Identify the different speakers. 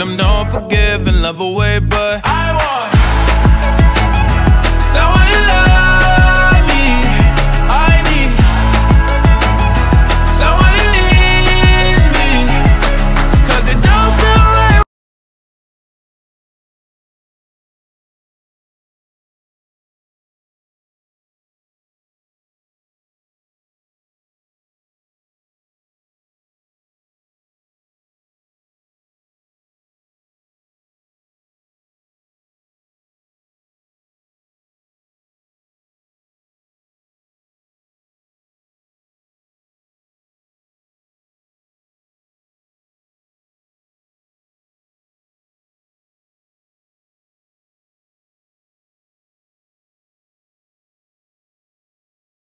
Speaker 1: them don't forgive and love away, but I want